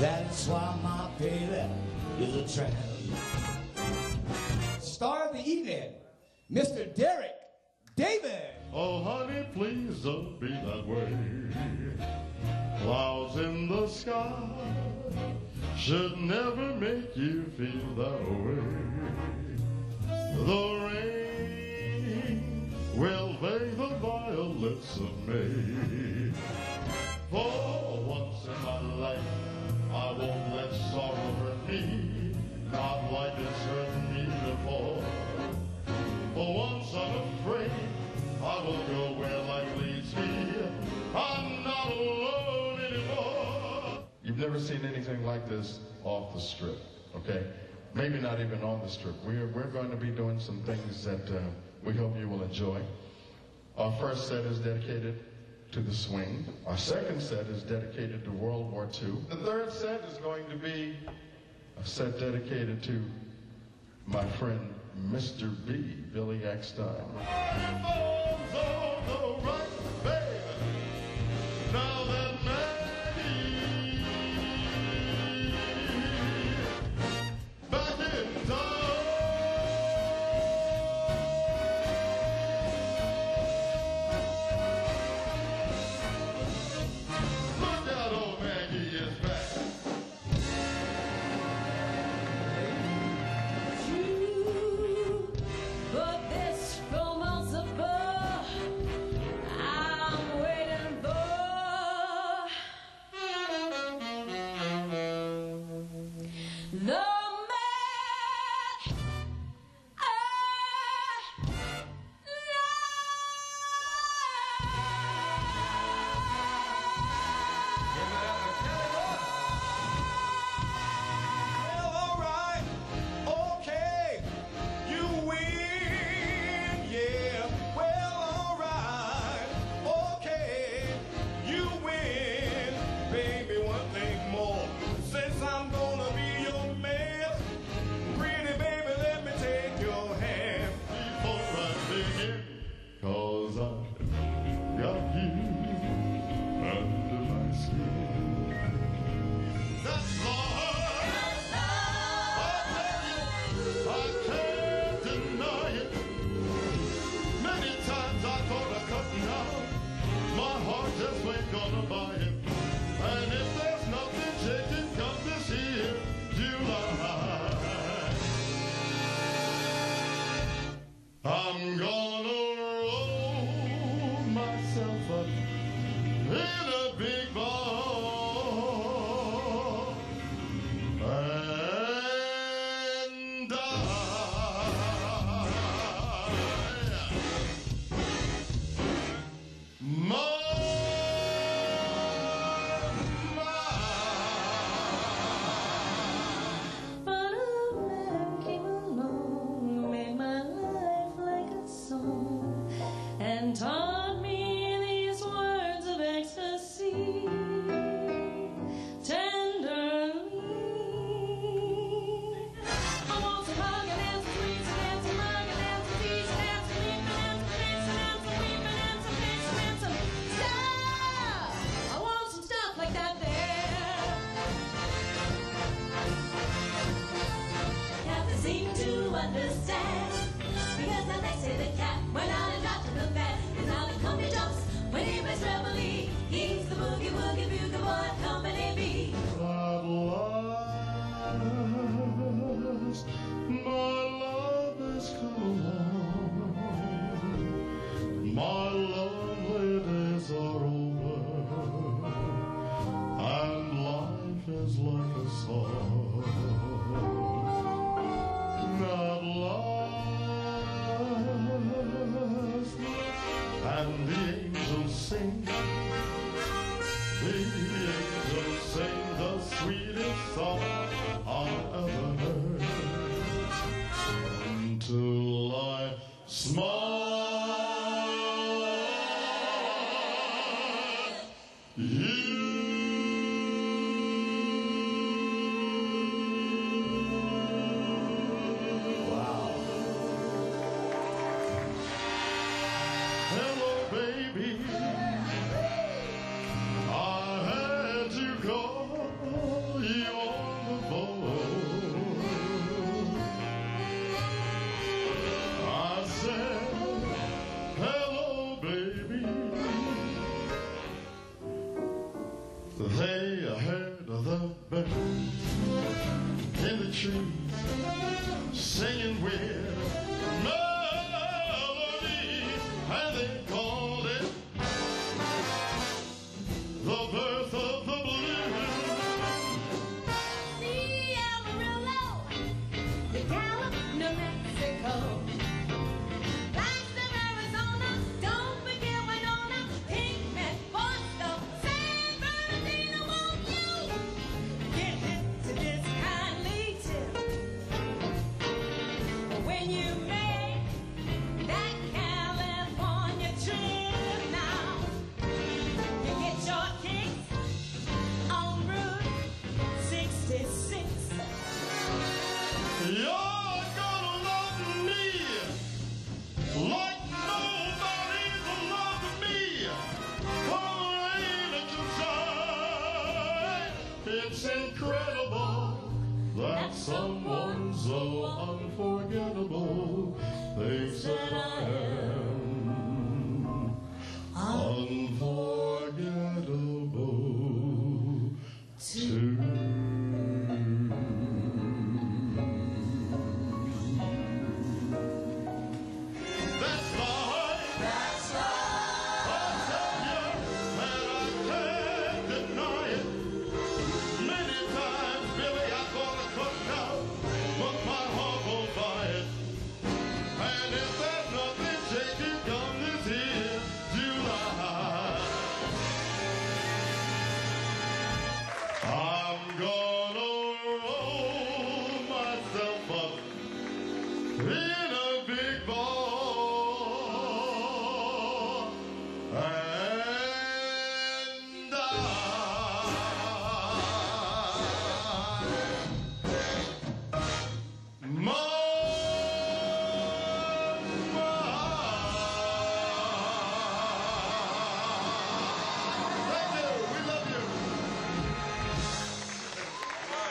That's why my baby is a tramp. Star of the evening, Mr. Derek David. Oh, honey, please don't be that way. Clouds in the sky should never make you feel that way. The rain will fade the violets of May. seen anything like this off the strip, okay? Maybe not even on the strip. We're, we're going to be doing some things that uh, we hope you will enjoy. Our first set is dedicated to the swing. Our second set is dedicated to World War II. The third set is going to be a set dedicated to my friend Mr. B, Billy Eckstine. and time. And the angels sing, the angels sing the sweetest song I ever heard. Until I smile. Yeah.